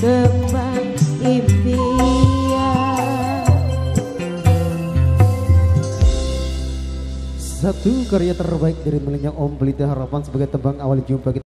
Satu karya terbaik dari miliknya Om Pelita Harapan sebagai tembang awal jumpa kita.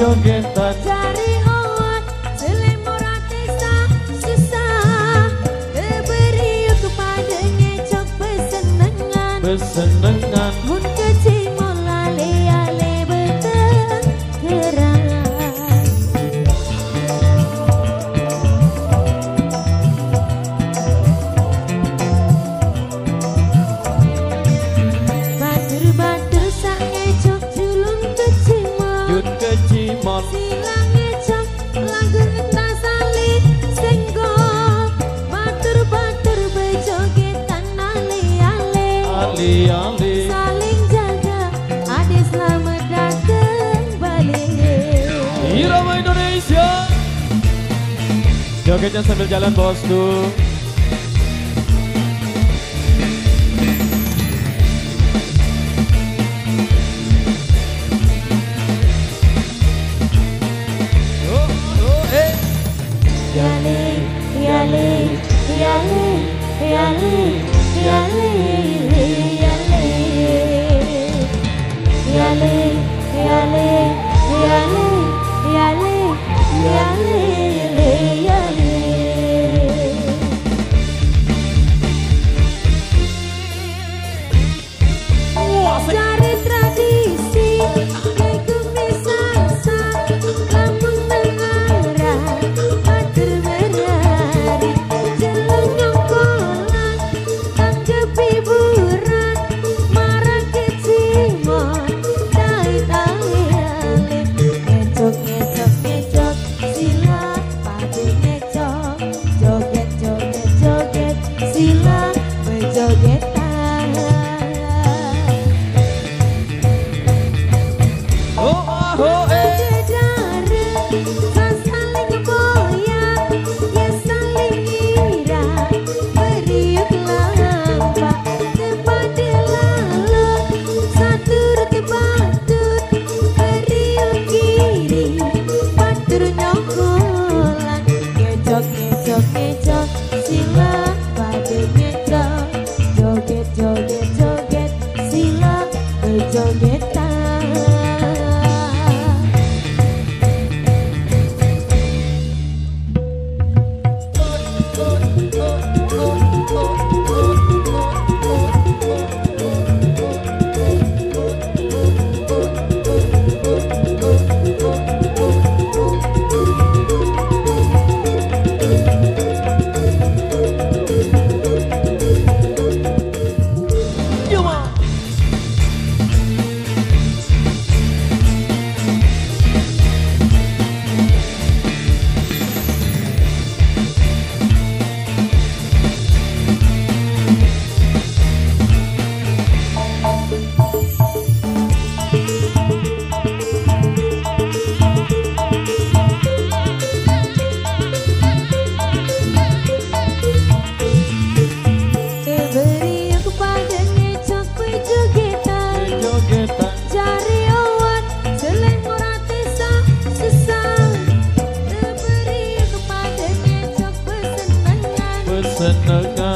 Jogetan Cari awat selimut desa susah. Beri kepada ngecok besenengan Besenengan Irama Indonesia Jogetnya sambil jalan bosku Oh, oh, eh. Yale, yale,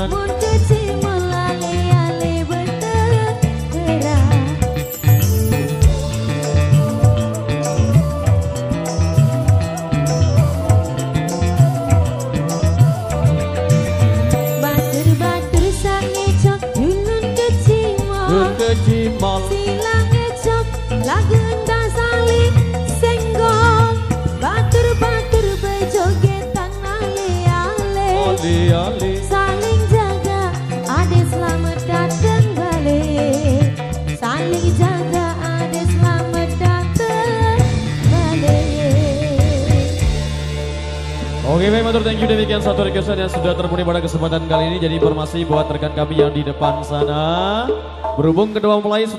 Muntah baik matur. Thank you. Demikian satu requestan yang sudah terpenuhi pada kesempatan kali ini. Jadi informasi buat rekan kami yang di depan sana. Berhubung kedua mempelai sudah